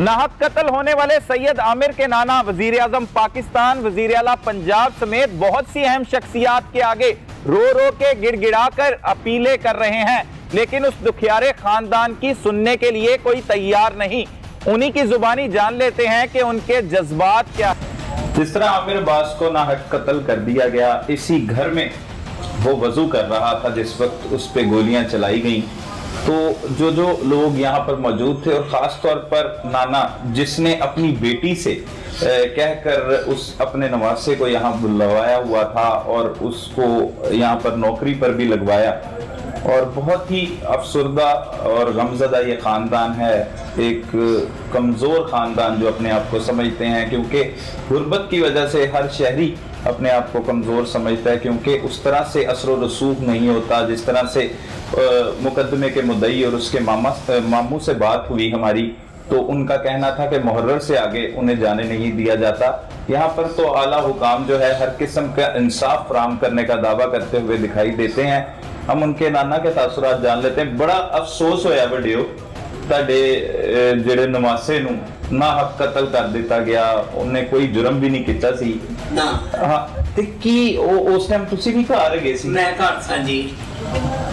नाहक कत्ल होने वाले सैयद आमिर के नाना वज़ीर आज़म पाकिस्तान वज़ीर अला पंजाब समेत बहुत सी अहम शख्सियात के आगे रो रो के गिड़गिड़ा कर अपीलें कर रहे हैं। लेकिन उस दुखियारे खानदान की सुनने के लिए कोई तैयार नहीं। उन्हीं की जुबानी जान लेते हैं कि उनके जज्बात क्या जिस तरह आमिर बास को नाहक कत्ल कर दिया गया, इसी घर में वो वज़ू कर रहा था जिस वक्त उस पर गोलियाँ चलाई गई। तो जो जो लोग यहाँ पर मौजूद थे और ख़ास तौर पर नाना जिसने अपनी बेटी से कहकर उस अपने नवासे को यहाँ बुलवाया हुआ था और उसको यहाँ पर नौकरी पर भी लगवाया। और बहुत ही अफसरदा और गमजदा ये ख़ानदान है। एक कमज़ोर ख़ानदान जो अपने आप को समझते हैं, क्योंकि गुर्बत की वजह से हर शहरी अपने आप को कमज़ोर समझता है क्योंकि उस तरह से असर रसूख नहीं होता जिस तरह से मुकदमे के मुदई और उसके मामा मामू से बात हुई हमारी तो उनका कहना था कि मुहर्र से आगे उन्हें जाने नहीं दिया जाता यहाँ पर तो आला हुकाम जो है हर किस्म का इंसाफ फराम करने का दावा करते हुए दिखाई देते हैं हम उनके नाना के तासुरात जान लेते हैं बड़ा अफसोस होया वीडियो ਤੁਹਾਡੇ ਜਿਹੜੇ ਨਵਾਸੇ ਨੂੰ ਨਾ ਹੱਕ ਕਤਲ ਕਰ ਦਿੱਤਾ ਗਿਆ ਉਹਨੇ ਕੋਈ ਜੁਰਮ ਵੀ ਨਹੀਂ ਕੀਤਾ ਸੀ ਨਾ ਹਾਂ ਤੇ ਕੀ ਉਹ ਉਸ ਟਾਈਮ ਤੁਸੀਂ ਵੀ ਘਰ ਗਏ ਸੀ ਮੈਂ ਘਰ ਸਾਂ ਜੀ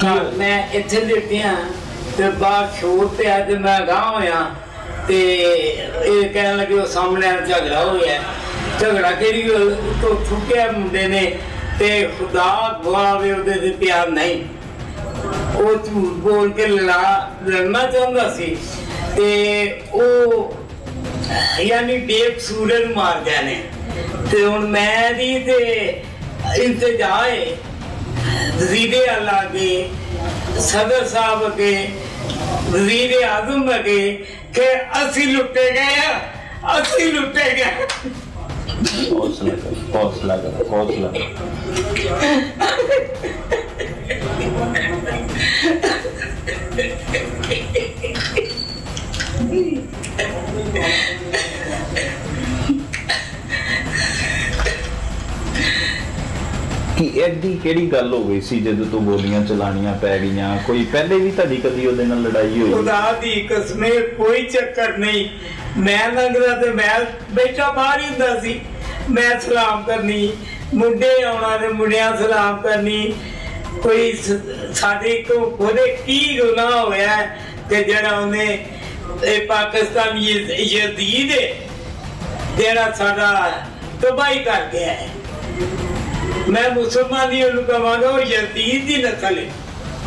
ਘਰ ਮੈਂ ਇੱਥੇ ਲੇਟਿਆ ਤੇ ਬਾਹਰ ਸ਼ੋਰ ਤੇ ਅੱਜ ਮੈਂ ਗਾਂ ਹੋਇਆ ਤੇ ਇਹ ਕਹਿਣ ਲੱਗੇ ਉਹ ਸਾਹਮਣੇ ਝਗੜਾ ਹੋਇਆ ਝਗੜਾ ਕਿਹੜੀ ਤੋਂ ਠੁਕਿਆ ਮੁੰਡੇ ਨੇ ਤੇ ਖੁਦਾ ਗਵਾਵੇ ਉਹਦੇ ਤੇ ਪਿਆਰ ਨਹੀਂ ਉਹ ਝੂਠ ਬੋਲ ਕੇ ਲੜਾ ਲੜਨਾ ਚਾਹੁੰਦਾ ਸੀ ਤੇ ਉਹ ਯਾਨੀ ਬੇਕਸੂਰੇ ਨੂੰ ਮਾਰਦਿਆਂ ਨੇ ਤੇ ਹੁਣ ਮੈਂ ਦੀ ਤੇ ਇੰਤਜ਼ਾਰ ਹੈ ਵਜ਼ੀਰੇ ਅੱਲਾ ਅਗੇ ਸਦਰ ਸਾਹਿਬ ਅਗੇ ਵਜ਼ੀਰ ਆਜ਼ਮ ਅਗੇ ਕਿ ਅਸੀਂ ਲੁੱਟੇ ਗਏ ਆ ਅਸੀਂ ਲੁੱਟੇ ਗਏ ਹੌਸਲਾ ਕਰ ਹੌਸਲਾ ਕਰ ਹੌਸਲਾ ਕਿਹੜੀ ਗੱਲ ਹੋ ਗਈ ਸੀ ਜਦੋਂ ਤੋਂ ਗੋਲੀਆਂ ਚਲਾਣੀਆਂ ਪੈ ਗਈਆਂ? ਕੋਈ ਪਹਿਲੇ ਵੀ ਤੁਹਾਡੀ ਕਦੀ ਉਹਦੇ ਨਾਲ ਲੜਾਈ ਹੋਈ? ਖੁਦਾ ਦੀ ਕਸਮੇ ਕੋਈ ਚੱਕਰ ਨਹੀਂ। ਮੈਂ ਲੰਘਦਾ ਤੇ ਮੈਂ ਬੈਠਾ ਬਾਹਰ ਹੀ ਹੁੰਦਾ ਸੀ। ਮੈਂ ਸਲਾਮ ਕਰਨੀ, ਮੁੰਡੇ ਆਉਣਾ ਤੇ ਮੁੰਡਿਆਂ ਸਲਾਮ ਕਰਨੀ। ਕੋਈ ਸਾਡੇ ਕੋ ਉਹਦੇ ਕੀ ਗੁਨਾਹ ਹੋਇਆ ਕਿ ਜਿਹੜਾ ਉਹਨੇ ਇਹ ਪਾਕਿਸਤਾਨ ਯਜ਼ੀਦ ਜਿਹੜਾ ਸਾਡਾ ਤਬਾਹੀ ਕਰ ਗਿਆ ਹੈ। ਮੈਂ ਮੁਸਲਮਾਨ ਦੀ ਉਹਨੂੰ ਕਹਾਂਗਾ ਉਹ ਯਜ਼ੀਦ ਦੀ ਨਸਲ ਹੈ।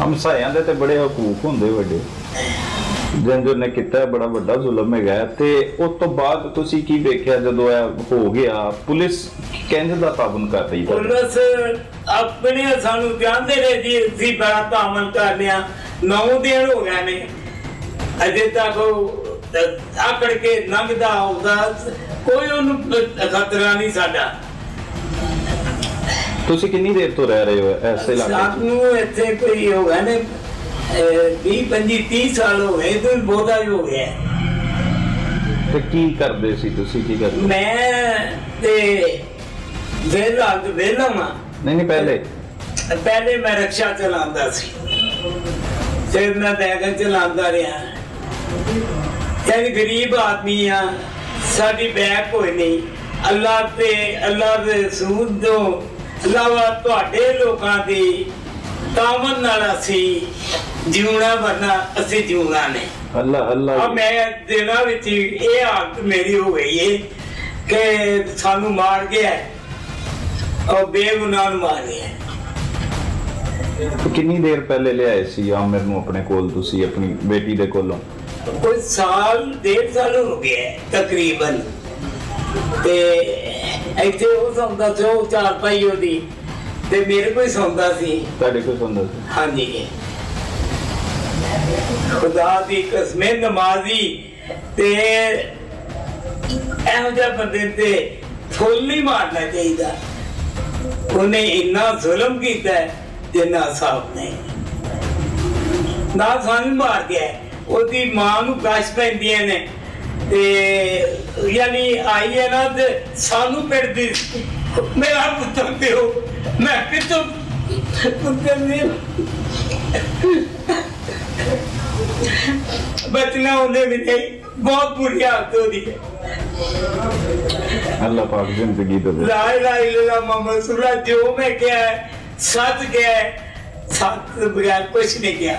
ਹਮਸਾਇਆਂ ਦੇ ਤੇ ਬੜੇ ਹਕੂਕ ਹੁੰਦੇ ਵੱਡੇ। ਜੰਜਰ ਨੇ ਕੀਤਾ ਬੜਾ ਵੱਡਾ ਜ਼ੁਲਮ ਹੈਗਾ ਤੇ ਉਸ ਤੋਂ ਬਾਅਦ ਤੁਸੀਂ ਕੀ ਵੇਖਿਆ ਜਦੋਂ ਇਹ ਹੋ ਗਿਆ? ਪੁਲਿਸ ਕਿੰਜ ਦਾ ਤਾਬਨ ਕਰ ਰਹੀ ਹੈ ਪੁਲਿਸ ਆਪਣੇ ਸਾਨੂੰ ਕਹਿੰਦੇ ਰਹੇ ਜੀ ਅਸੀਂ ਬੜਾ ਤਾਮਲ ਕਰ ਲਿਆ ਨੌ ਦਿਨ ਹੋ ਗਏ ਨੇ। ਅਜੇ ਤੱਕ ਉਹ ਆਕੜ ਕੇ ਲੰਘਦਾ ਆਉਂਦਾ। ਕੋਈ ਉਹਨੂੰ ਖਤਰਾ ਨਹੀਂ ਸਾਡਾ। ਤੁਸੀਂ ਕਿੰਨੀ ਦੇਰ ਤੋਂ ਰਹਿ ਰਹੇ ਹੋ ਇਸ ਇਲਾਕੇ ਸਾਨੂੰ ਇੱਥੇ ਕੋਈ ਹੋ ਗਏ ਨੇ 20 25 30 ਸਾਲ ਹੋ ਗਏ ਤੇ ਬਹੁਤਾ ਹੀ ਹੋ ਗਿਆ। ਤੇ ਕੀ ਕਰਦੇ ਸੀ ਤੁਸੀਂ? ਕੀ ਕਰਦੇ? ਮੈਂ ਤੇ ਵੇਲਾ ਵੇਲਾ ਮਾਂ ਨਹੀਂ ਨਹੀਂ ਪਹਿਲੇ। ਪਹਿਲੇ ਮੈਂ ਰਕਸ਼ਾ ਚਲਾਉਂਦਾ ਸੀ। ਫਿਰ ਮੈਂ ਬੈਗਨ ਚਲਾਉਂਦਾ ਰਿਹਾ। ਯਾਨੀ ਗਰੀਬ ਆਦਮੀ ਆ ਸਾਡੀ ਬੈਗ ਕੋਈ ਨਹੀਂ। ਅੱਲਾਹ ਤੇ ਅੱਲਾਹ ਦੇ ਰਸੂਲ ਤੋਂ ਇਲਾਵਾ ਤੁਹਾਡੇ ਲੋਕਾਂ ਦੀ ਤਾਮਨ ਨਾਲ ਅਸੀਂ ਜਿਉਣਾ ਵਰਨਾ ਅਸੀਂ ਜਿਉਣਾ ਨਹੀਂ। ਅੱਲਾ ਅੱਲਾ। ਆ ਮੈਂ ਦਿਨਾਂ ਵਿੱਚ ਇਹ ਹਾਲਤ ਮੇਰੀ ਹੋ ਗਈ ਏ ਕਿ ਸਾਨੂੰ ਮਾਰ ਗਿਆ ਔਰ ਬੇਗੁਨਾਹ ਨੂੰ ਮਾਰ ਗਿਆ ਕਿੰਨੀ ਦੇਰ ਪਹਿਲੇ ਲਿਆਏ ਸੀ ਆਮਿਰ ਨੂੰ ਆਪਣੇ ਕੋਲ ਤੁਸੀਂ ਆਪਣੀ ਬੇਟੀ ਦੇ ਕੋਲੋਂ? ਕੋਈ ਸਾਲ ਡੇਢ ਸਾਲ ਹੋ ਗਿਆ ਤਕਰੀਬਨ। ਤੇ ਇੱਥੇ ਉਹ ਸੌਂਦਾ ਸੀ ਉਹ ਚਾਰ ਪਾਈ ਉਹਦੀ ਤੇ ਮੇਰੇ ਕੋਈ ਸੌਂਦਾ ਸੀ। ਤੁਹਾਡੇ ਕੋਲ ਸੁਣਦਾ ਸੀ? ਹਾਂਜੀ। ਖੁਦਾ ਦੀ ਕਸਮੇ ਨਮਾਜ਼ੀ ਤੇ ਇਹੋ ਜਿਹਾ ਬੰਦੇ ਤੇ ਨਹੀਂ ਮਾਰਨਾ ਚਾਹੀਦਾ। ਉਹਨੇ ਇੰਨਾ ਜ਼ੁਲਮ ਕੀਤਾ ਜਿੰਨਾ ਸਾਫ਼ ਨਹੀਂ। ਨਾ ਸਾਨੂੰ ਮਾਰ ਗਿਆ। ਉਹਦੀ ਮਾਂ ਨੂੰ ਕਸ਼ ਪੈਂਦੀਆਂ ਨੇ। ਯਾਨੀ ਆਈ ਹੈ ਨਾ ਤੇ ਸਾਨੂੰ ਪਿੜਦੀ ਮੇਰਾ ਪੁੱਤਰ ਦਿਓ ਮੈਂ ਕਿਤੋਂ ਪੁੱਤਰ ਨੇ ਬਚਣਾ ਉਹਨੇ ਵੀ ਨਹੀਂ बहुत बुरी हालत हो रही है अल्लाह पाक जिंदगी दे दे। ला इलाहा इल्लल्लाह मोहम्मद रसूलुल्लाह जो मैं क्या है सच क्या है सच के बगैर कुछ नहीं किया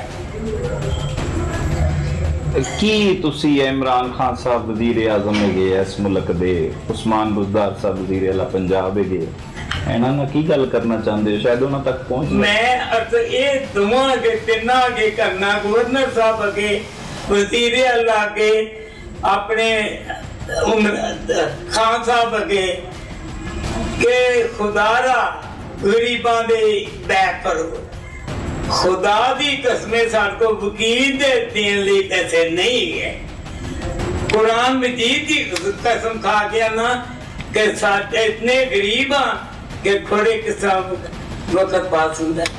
ਕੀ ਤੁਸੀਂ ਇਮਰਾਨ ਖਾਨ ਸਾਹਿਬ ਵਜ਼ੀਰ ਆਜ਼ਮ ਹੈਗੇ ਆ ਇਸ ਮੁਲਕ ਦੇ ਉਸਮਾਨ ਬੁਜ਼ਦਾਰ ਸਾਹਿਬ ਵਜ਼ੀਰ ਆਲਾ ਪੰਜਾਬ ਹੈਗੇ ਆ। ਇਹਨਾਂ ਨਾਲ ਕੀ ਗੱਲ ਕਰਨਾ ਚਾਹੁੰਦੇ ਹੋ ਸ਼ਾਇਦ ਉਹਨਾਂ ਤੱਕ ਪਹੁੰਚ ਜਾਓ। ਮੈਂ ਅਰਥ ਇਹ ਦੋਵਾਂ ਅਗੇ ਤਿੰਨਾਂ ਅਗੇ ਕਰਨਾ ਗਵਰਨਰ ਸਾਹਿਬ ਅਗੇ ਵਜ਼ੀਰ ਅੱਲਾ ਅਗੇ ਆਪਣੇ ਉਮਰ ਖਾਨ ਸਾਹਿਬ ਅਗੇ ਕਿ ਖੁਦਾਰਾ ਗਰੀਬਾਂ ਦੇ ਬੈਕ ਕਰੋ खुदा की कसमें सानको वकील दे देने लिए पैसे नहीं है कुरान मजीद की कसम खा के ना कि साथ इतने गरीब हाँ कि थोड़े किसान वक्त पास होता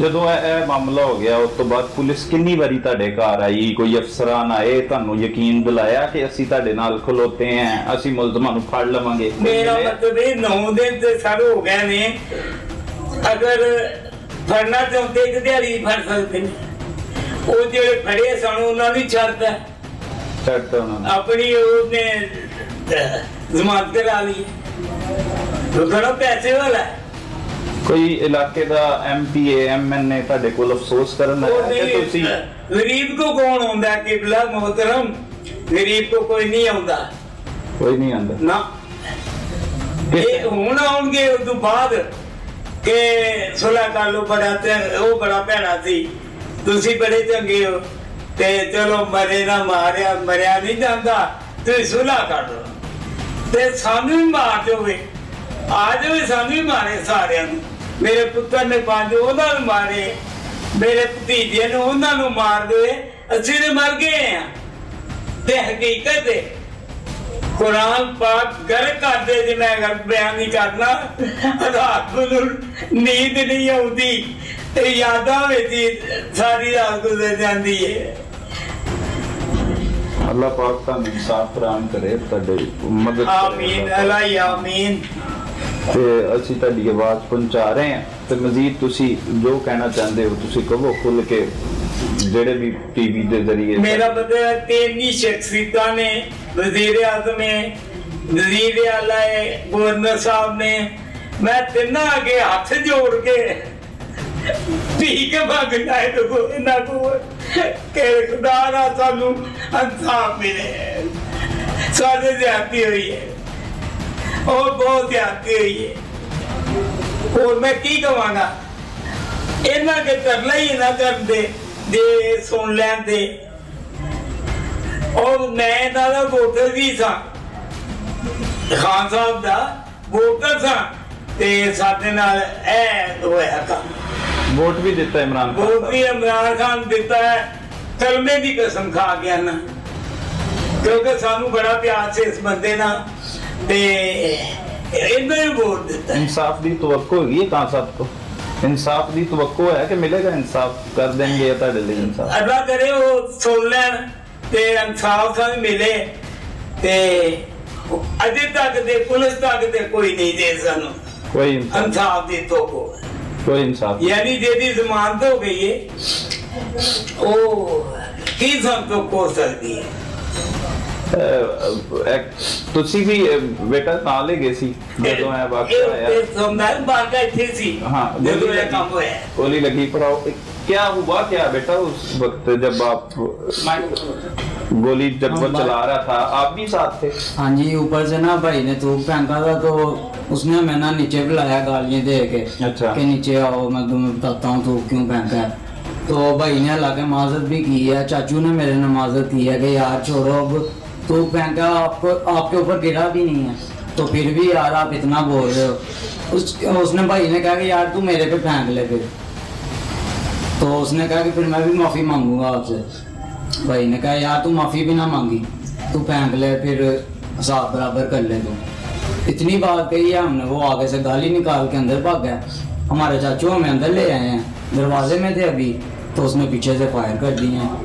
ਜਦੋਂ ਇਹ ਮਾਮਲਾ ਹੋ ਗਿਆ ਉਸ ਤੋਂ ਬਾਅਦ ਪੁਲਿਸ ਕਿੰਨੀ ਵਾਰੀ ਤੁਹਾਡੇ ਘਰ ਆਈ? ਕੋਈ ਅਫਸਰਾਂ ਆਏ ਤੁਹਾਨੂੰ ਯਕੀਨ ਦਿਲਾਇਆ ਕਿ ਅਸੀਂ ਤੁਹਾਡੇ ਨਾਲ ਖਲੋਤੇ ਆਂ ਅਸੀਂ ਮੁਲਜ਼ਮਾਂ ਨੂੰ ਫੜ ਲਵਾਂਗੇ? ਮੇਰਾ ਮਤਲਬ ਇਹ 9 ਦਿਨ ਤੇ ਸਰ ਹੋ ਗਏ ਨੇ। ਅਗਰ ਫੜਨਾ ਚਾਹੁੰਦੇ ਇੱਕ ਦਿਹਾੜੀ ਫੜ ਸਕਦੇ ਨੇ। ਉਹ ਜਿਹੜੇ ਫੜੇ ਸਨ ਉਹਨਾਂ ਨੂੰ ਛੱਡਦਾ ਛੱਡ ਤਾ ਉਹਨਾਂ ਆਪਣੀ ਉਹਨੇ ਜ਼ਮਾਨਤ ਕਰਾ ਲਈ। ਲੋਕਾਂ ਪੈਸੇ ਵਾਲਾ। ਕੋਈ ਇਲਾਕੇ ਦਾ ਐਮਪੀਏ ਐਮਐਨਏ ਤੁਹਾਡੇ ਕੋਲ ਅਫਸੋਸ ਕਰਨ ਆਇਆ ਕਿ ਤੁਸੀਂ ਗਰੀਬ ਕੋ ਕੌਣ ਆਉਂਦਾ? ਕਿਬਲਾ ਮੁਹਤਰਮ। ਗਰੀਬ ਕੋ ਕੋਈ ਨਹੀਂ ਆਉਂਦਾ। ਕੋਈ ਨਹੀਂ ਆਂਦਾ ਨਾ। ਇਹ ਹੁਣ ਆਉਣਗੇ ਉਸ ਤੋਂ ਬਾਅਦ ਕਿ ਸੁਲਾ ਕਰ ਲੋ ਬੜਾ ਤੇ ਉਹ ਬੜਾ ਭੈੜਾ ਸੀ। ਤੁਸੀਂ ਬੜੇ ਚੰਗੇ ਹੋ। ਤੇ ਚਲੋ ਮਰੇ ਨਾ ਮਾਰਿਆ, ਮਰਿਆ ਨਹੀਂ ਜਾਂਦਾ। ਤੁਸੀਂ ਸੁਲਾ ਕਰ ਲੋ ਤੇ ਸਾਨੂੰ ਵੀ ਮਾਰ ਦਿਓਗੇ। ਅੱਜ ਵੀ ਸਾਨੂੰ ਵੀ ਮਾਰੇ ਸਾਰਿਆਂ ਨੂੰ। ਮੇਰੇ ਪੁੱਤਰ ਨੇ ਪੰਜ ਉਹਨਾਂ ਨੂੰ ਮਾਰੇ। ਮੇਰੇ ਭਤੀਜੇ ਨੂੰ ਉਹਨਾਂ ਨੂੰ ਮਾਰ ਦੇ। ਅਸੀਂ ਤੇ ਮਰ ਗਏ ਆ। ਤੇ ਹਕੀਕਤ ਹੈ। ਕੁਰਾਨ ਪਾਕ ਗਰ ਕਰਦੇ ਜੇ ਮੈਂ ਗੱਲ ਬਿਆਨ ਨਹੀਂ ਕਰਨਾ ਰਾਤ ਨੂੰ ਨੀਂਦ ਨਹੀਂ ਆਉਂਦੀ ਤੇ ਯਾਦਾਂ ਵਿੱਚ ਸਾਰੀ ਰਾਤ ਗੁਜ਼ਰ ਜਾਂਦੀ ਹੈ ਅੱਲਾਹ ਪਾਕ ਤੁਹਾਨੂੰ ਇਨਸਾਫ ਫਰਾਹਮ ਕਰੇ ਤੁਹਾਡੇ ਮਦਦ। ਆਮੀਨ ਅਲਾ ਆਮੀਨ ਤੇ ਅਸੀਂ ਤੁਹਾਡੀ ਆਵਾਜ਼ ਪਹੁੰਚਾ ਰਹੇ ਹਾਂ ਤੇ ਮਜ਼ੀਦ ਤੁਸੀਂ ਜੋ ਕਹਿਣਾ ਚਾਹੁੰਦੇ ਹੋ ਤੁਸੀਂ ਕਹੋ ਖੁੱਲ ਕੇ ਜਿਹੜੇ ਵੀ ਟੀਵੀ ਦੇ ਜ਼ਰੀਏ ਮੇਰਾ ਮਤਲਬ ਹੈ ਤੇਨੀ ਸ਼ਖਸੀਅਤਾਂ ਨੇ ਵਜ਼ੀਰ ਆਜ਼ਮ ਹੈ ਵਜ਼ੀਰ ਆਲਾ ਹੈ ਗਵਰਨਰ ਸਾਹਿਬ ਨੇ ਮੈਂ ਤਿੰਨਾਂ ਅੱਗੇ ਹੱਥ ਜੋੜ ਕੇ ਠੀਕ ਹੈ ਮੰਗਦਾ ਹੈ ਤੋ ਇਹਨਾਂ ਕੋ ਕਿ ਖੁਦਾ ਦਾ ਸਾਨੂੰ ਇਨਸਾਫ ਮਿਲੇ ਸਾਡੇ ਜ਼ਿਆਦਤੀ ਹੋਈ ਹੈ ਉਹ ਬਹੁਤ ਜ਼ਿਆਦਤੀ ਹੋਈ ਹੈ ਹੋਰ ਮੈਂ ਕੀ ਕਵਾਂਗਾ ਇਹਨਾਂ ਕੇ ਤਰਲਾ ਹੀ ਨਾ ਕਰਦੇ ਦੇ ਸੁਣ ਲੈਂਦੇ। ਔਰ ਮੈਂ ਇਹਨਾਂ ਦਾ ਵੀ ਸਾਂ। ਖਾਨ ਸਾਹਿਬ ਦਾ ਵੋਟਰ ਸਾਂ। ਤੇ ਸਾਡੇ ਨਾਲ ਇਹ ਹੋਇਆ ਕੰਮ। ਵੋਟ ਵੀ ਦਿੱਤਾ ਇਮਰਾਨ ਖਾਨ ਵੋਟ ਵੀ ਇਮਰਾਨ ਖਾਨ ਦਿੱਤਾ ਹੈ। ਕਲਮੇ ਦੀ ਕਸਮ ਖਾ ਕੇ ਨਾ। ਕਿਉਂਕਿ ਸਾਨੂੰ ਬੜਾ ਪਿਆਰ ਸੀ ਇਸ ਬੰਦੇ ਨਾਲ। ਤੇ ਇਹਨਾਂ ਹੀ ਵੋਟ ਦਿੱਤਾ। ਇਨਸਾਫ ਦੀ ਤਵੱਕੋ ਹੈਗੀ ਤਾਂ ਸਭ ਤੋਂ। ਇਨਸਾਫ ਦੀ ਤਵੱਕੋ ਹੈ ਕਿ ਮਿਲੇਗਾ ਇਨਸਾਫ? ਕਰ ਦੇਣਗੇ ਤੁਹਾਡੇ ਲਈ ਇਨਸਾਫ? ਅੱਲਾ ਕਰੇ ਉਹ ਸੁਣ ਲੈਣ ਤੇ ਇਨਸਾਫ ਸਾਨੂੰ ਮਿਲੇ ਤੇ ਅਜੇ ਤੱਕ ਦੇ ਪੁਲਿਸ ਤੱਕ ਤੇ ਕੋਈ ਨਹੀਂ ਦੇ ਸਾਨੂੰ ਕੋਈ ਇਨਸਾਫ? ਦੀ ਤੋਕੋ ਕੋਈ ਇਨਸਾਫ ਯਾਨੀ ਜਿਹਦੀ ਜ਼ਮਾਨਤ ਹੋ ਗਈ ਹੈ ਉਹ ਕੀ ਸਾਨੂੰ ਤੋਕੋ ਸਕਦੀ ਹੈ ਤੁਸੀਂ ਵੀ ਅਹ, ਬੇਟਾ ਤਾਂ ਲੈ ਗਏ ਸੀ ਜਦੋਂ ਇਹ ਵਾਕਿਆ ਇਹ ਹੋਇਆ ਇਹ ਸਮਝਾਂ ਬਾਗਾ ਇੱਥੇ ਸੀ हाँ ਜਦੋਂ गोली ਇਹ ਕੰਮ लगी ਹੋਇਆ गोली लगी पड़ाव क्या हुआ क्या बेटा उस वक्त जब आप गोली जब वो हाँ, चला रहा था आप भी साथ थे हाँ जी ऊपर से ना भाई ने थूक फेंका था तो उसने हमें ना नीचे बुलाया गालियाँ दे के अच्छा। कि नीचे आओ मैं तुम्हें बताता हूँ थूक क्यों फेंका है तो भाई ने हालांकि माजत भी की है चाचू ने मेरे ने माजत की है कि यार छोड़ो अब थूक फेंका आपको आपके ऊपर गिरा भी नहीं है। तो फिर भी, यार, आप इतना बोल रहे हो। उस उसने भाई ने कहा कि, यार, तू मेरे पे फेंक ले फिर। तो उसने कहा कि, फिर मैं भी माफ़ी मांगूँगा आपसे। भाई ने कहा, यार, तू माफ़ी भी ना मांगी। तू फेंक ले, फिर हिसाब बराबर कर ले तू। इतनी बात कही है हमने। वो आगे से गाली निकाल के अंदर भाग गया। हमारे चाचू हमें अंदर ले आए हैं। दरवाजे में थे अभी तो उसने पीछे से फायर कर दिए हैं।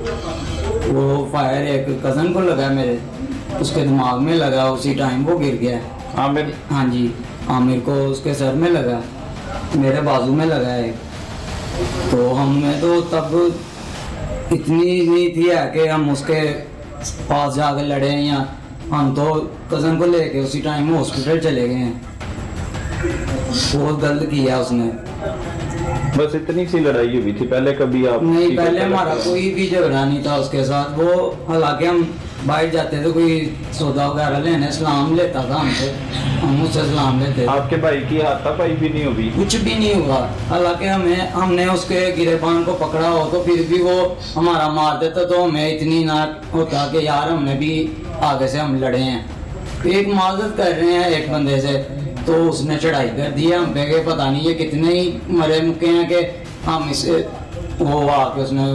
वो फायर एक कज़न को लगा मेरे। उसके दिमाग में लगा उसी टाइम वो गिर गया। आमिर? हाँ जी आमिर को उसके सर में लगा मेरे बाजू में लगा है तो हमने तो तब इतनी नहीं थी है कि हम उसके पास जाकर लड़े हैं या हम तो कज़न को लेके उसी टाइम हॉस्पिटल चले गए। हैं बहुत गलत किया उसने। बस इतनी सी लड़ाई हुई थी पहले कभी आप नहीं पहले हमारा कोई भी झगड़ा नहीं था उसके साथ। वो हालाँकि हम बाहर जाते थे कोई सौदा वगैरह लेने सलाम लेता था हमसे। हम उससे सलाम लेते आपके भाई की हाथापाई भी नहीं हुई? कुछ भी नहीं हुआ। हालाँकि हमें हमने उसके गिरेबान को पकड़ा हो तो फिर भी वो हमारा मार देता तो हमें इतनी ना होता कि यार हमने भी आगे से हम लड़े हैं। एक माजत कर रहे हैं एक बंदे से। तो उसने चढ़ाई कर दी हम पे के पता नहीं ये कितने ही मरे मुके हैं कि हम इसे वो आके उसने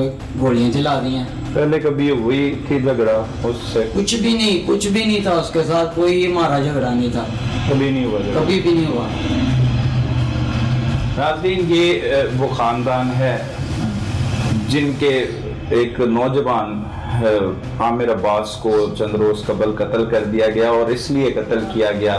गोलियाँ चला दी हैं पहले कभी हुई थी झगड़ा उससे? कुछ भी नहीं कुछ भी नहीं था उसके साथ कोई हमारा झगड़ा नहीं था। कभी नहीं हुआ कभी भी नहीं हुआ। नाजरीन ये वो खानदान है जिनके एक नौजवान आमिर अब्बास को चंद रोज कबल कत्ल कर दिया गया और इसलिए कत्ल किया गया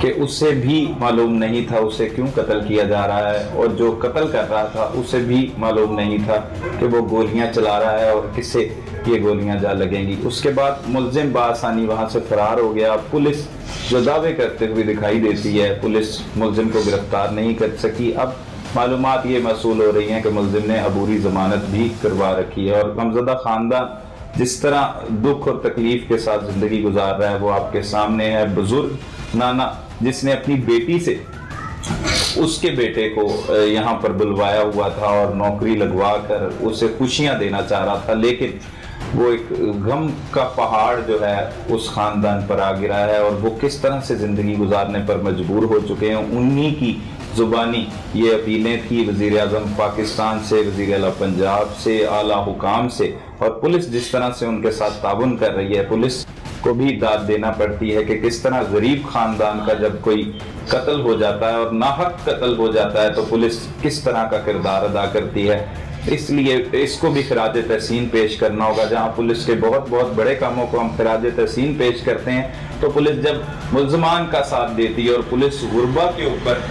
कि उससे भी मालूम नहीं था उसे क्यों कत्ल किया जा रहा है और जो कत्ल कर रहा था उसे भी मालूम नहीं था कि वो गोलियाँ चला रहा है और किसे ये गोलियाँ जा लगेंगी। उसके बाद मुलजिम बासानी वहाँ से फरार हो गया। पुलिस जो दावे करते हुए दिखाई देती है, पुलिस मुलजिम को गिरफ़्तार नहीं कर सकी। अब मालूम ये मसूल हो रही हैं कि मुलजिम ने अबूरी जमानत भी करवा रखी है और गमजदा खानदान जिस तरह दुख और तकलीफ़ के साथ ज़िंदगी गुजार रहा है, वो आपके सामने है। बुज़ुर्ग नाना जिसने अपनी बेटी से उसके बेटे को यहाँ पर बुलवाया हुआ था और नौकरी लगवा कर उसे खुशियाँ देना चाह रहा था, लेकिन वो एक गम का पहाड़ जो है उस खानदान पर आ गिरा है और वो किस तरह से ज़िंदगी गुजारने पर मजबूर हो चुके हैं, उन्हीं की जुबानी ये अपीलें थी वज़ीर अजम पाकिस्तान से वज़ीर अला पंजाब से, आला हुकाम से और पुलिस जिस तरह से उनके साथ ताउन कर रही है, पुलिस को भी दाद देना पड़ती है कि किस तरह गरीब खानदान का जब कोई कत्ल हो जाता है और नाहक कत्ल हो जाता है तो पुलिस किस तरह का किरदार अदा करती है? इसलिए इसको भी खराज तहसीन पेश करना होगा। जहाँ पुलिस के बहुत बहुत बड़े कामों को हम खराज तहसीन पेश करते हैं तो पुलिस जब मुलजमान का साथ देती है और पुलिस गुरबा के ऊपर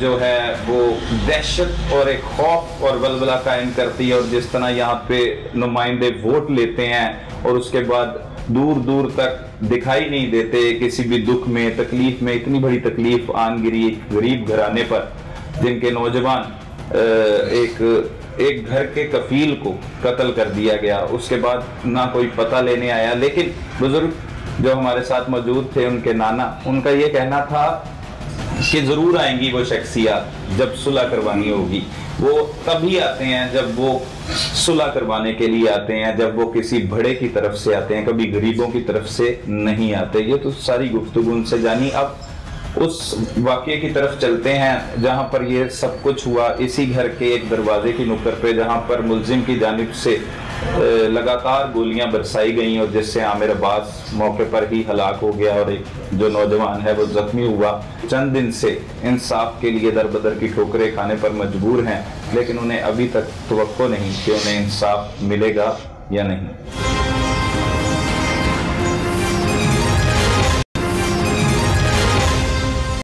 जो है, वो दहशत और एक खौफ और बलबला कायम करती है और जिस तरह यहाँ पे नुमाइंदे वोट लेते हैं और उसके बाद दूर दूर तक दिखाई नहीं देते, किसी भी दुख में, तकलीफ़ में, इतनी बड़ी तकलीफ़ आन गिरी एक गरीब घराने पर, जिनके नौजवान एक एक घर के कफील को कत्ल कर दिया गया। उसके बाद ना कोई पता लेने आया, लेकिन बुज़ुर्ग जो हमारे साथ मौजूद थे, उनके नाना, उनका ये कहना था कि ज़रूर आएँगी वो शख्सियात, जब सुलह करवानी होगी। वो तभी आते हैं जब वो सुलह करवाने के लिए आते हैं, जब वो किसी बड़े की तरफ़ से आते हैं, कभी गरीबों की तरफ़ से नहीं आते। ये तो सारी गुफ्तगु उनसे जानी। अब उस वाक्य की तरफ़ चलते हैं, जहाँ पर यह सब कुछ हुआ। इसी घर के एक दरवाजे की नुक्कर पे, जहाँ पर मुलजिम की जानिब से लगातार गोलियाँ बरसाई गई और जिससे आमिर अब्बास मौके पर ही हलाक हो गया और एक जो नौजवान है, वो जख्मी हुआ। चंद दिन से इंसाफ के लिए दर बदर की ठोकरें खाने पर मजबूर हैं, लेकिन उन्हें अभी तक तो नहीं कि उन्हें इंसाफ मिलेगा या नहीं।